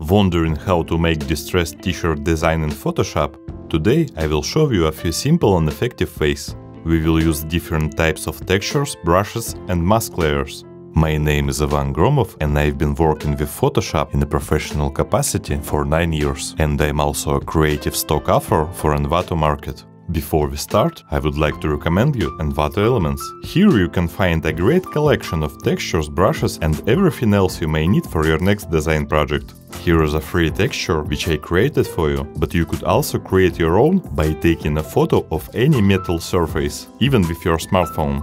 Wondering how to make distressed t-shirt design in Photoshop? Today I will show you a few simple and effective ways. We will use different types of textures, brushes and mask layers. My name is Ivan Gromov and I've been working with Photoshop in a professional capacity for 9 years and I'm also a creative stock author for Envato Market. Before we start, I would like to recommend you Envato Elements. Here you can find a great collection of textures, brushes and everything else you may need for your next design project. Here is a free texture which I created for you, but you could also create your own by taking a photo of any metal surface, even with your smartphone.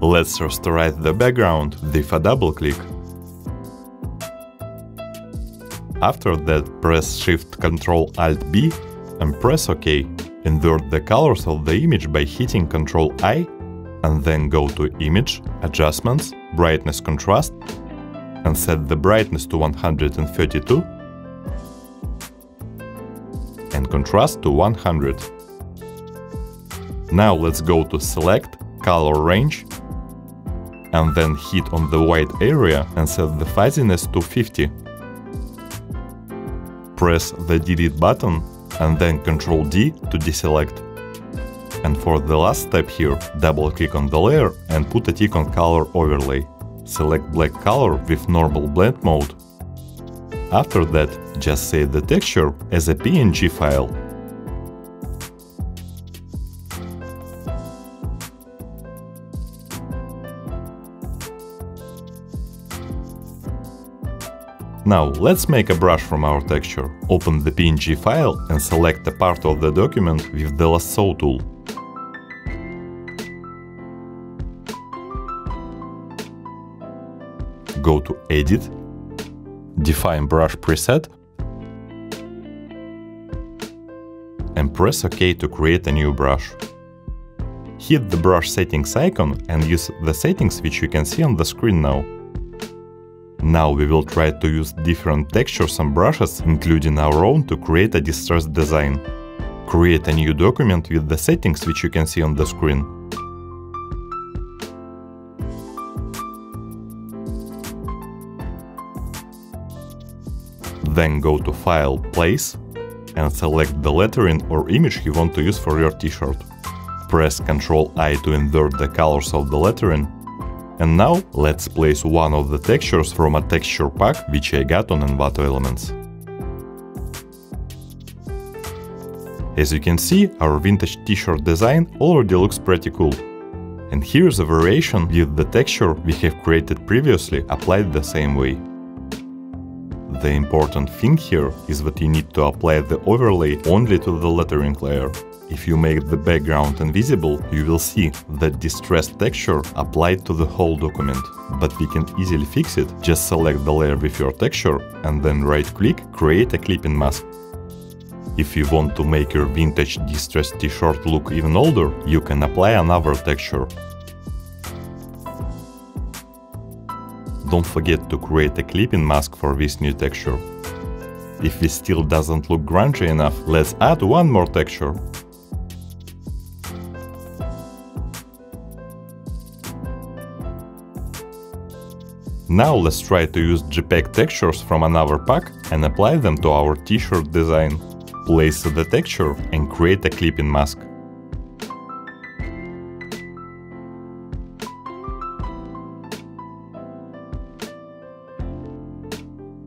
Let's rasterize the background with a double click. After that, press Shift Ctrl Alt B and press OK. Invert the colors of the image by hitting Ctrl I and then go to Image, Adjustments, Brightness Contrast and set the brightness to 132 and contrast to 100. Now let's go to Select, Color Range and then hit on the white area and set the fuzziness to 50. Press the Delete button and then Ctrl D to deselect. And for the last step here, double click on the layer and put a tick on color overlay. Select black color with normal blend mode. After that, just save the texture as a PNG file. Now let's make a brush from our texture. Open the PNG file and select a part of the document with the lasso tool. Go to Edit, define brush preset and press OK to create a new brush. Hit the brush settings icon and use the settings which you can see on the screen now. Now we will try to use different textures and brushes, including our own, to create a distressed design. Create a new document with the settings which you can see on the screen. Then go to File, Place and select the lettering or image you want to use for your t-shirt. Press Ctrl I to invert the colors of the lettering and now let's place one of the textures from a texture pack which I got on Envato Elements. As you can see, our vintage t-shirt design already looks pretty cool. And here's a variation with the texture we have created previously applied the same way. The important thing here is that you need to apply the overlay only to the lettering layer. If you make the background invisible, you will see that distressed texture applied to the whole document. But we can easily fix it, just select the layer with your texture and then right-click, create a clipping mask. If you want to make your vintage distressed t-shirt look even older, you can apply another texture. Don't forget to create a clipping mask for this new texture. If it still doesn't look grungy enough, let's add one more texture. Now let's try to use JPEG textures from another pack and apply them to our t-shirt design. Place the texture and create a clipping mask.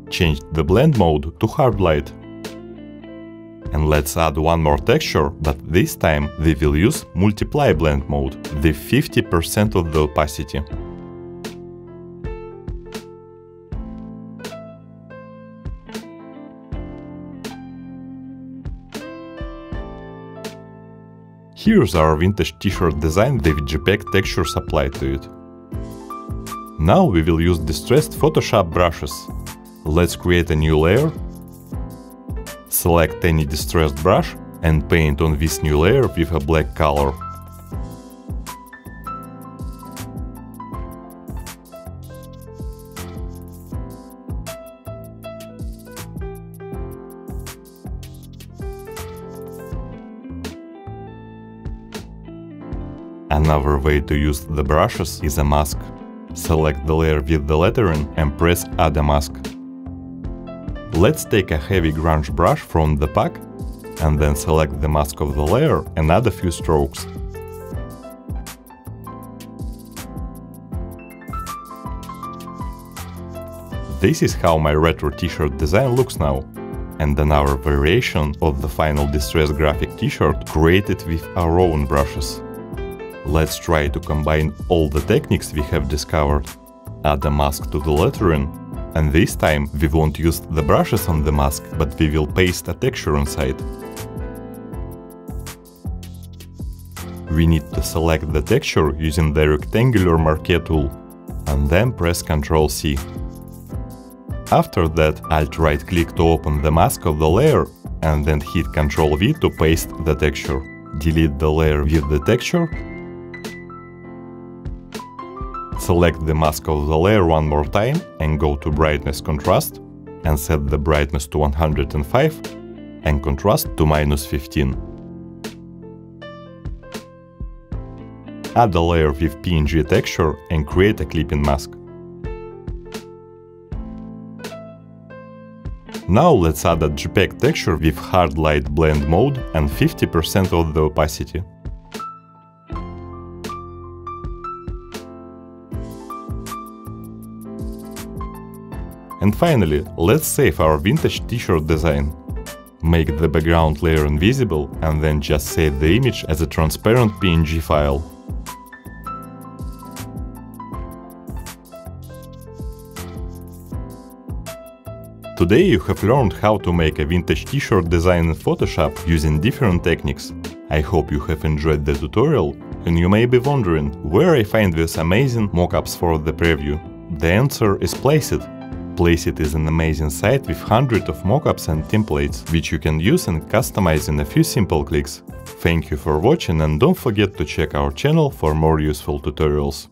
Change the blend mode to hard light. And let's add one more texture, but this time we will use multiply blend mode with 50% of the opacity. Here's our vintage t-shirt design with JPEG textures applied to it. Now we will use distressed Photoshop brushes. Let's create a new layer, select any distressed brush and paint on this new layer with a black color. Another way to use the brushes is a mask. Select the layer with the lettering and press Add a mask. Let's take a heavy grunge brush from the pack and then select the mask of the layer and add a few strokes. This is how my retro t-shirt design looks now. And another variation of the final distress graphic t-shirt created with our own brushes. Let's try to combine all the techniques we have discovered. Add a mask to the lettering, and this time we won't use the brushes on the mask, but we will paste a texture inside. We need to select the texture using the rectangular marquee tool, and then press Ctrl C. After that, Alt right click to open the mask of the layer and then hit Ctrl V to paste the texture. Delete the layer with the texture. Select the mask of the layer one more time and go to Brightness Contrast and set the brightness to 105 and contrast to minus 15. Add a layer with PNG texture and create a clipping mask. Now let's add a JPEG texture with hard light blend mode and 50% of the opacity. And finally, let's save our vintage t-shirt design. Make the background layer invisible and then just save the image as a transparent PNG file. Today you have learned how to make a vintage t-shirt design in Photoshop using different techniques. I hope you have enjoyed the tutorial and you may be wondering where I find these amazing mockups for the preview. The answer is Placeit. Placeit is an amazing site with hundreds of mockups and templates, which you can use and customize in a few simple clicks. Thank you for watching and don't forget to check our channel for more useful tutorials.